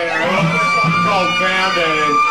This one's called Band-Aid.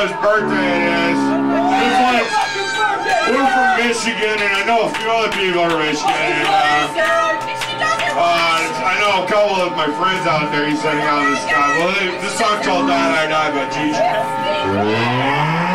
Sara's birthday it is. Who's like, we're from Michigan, and I know a few other people are Michigan. Uh, uh, I know a couple of my friends out there. He's sending out this guy. Well, they, this song's called "Die Die Die" by Gigi.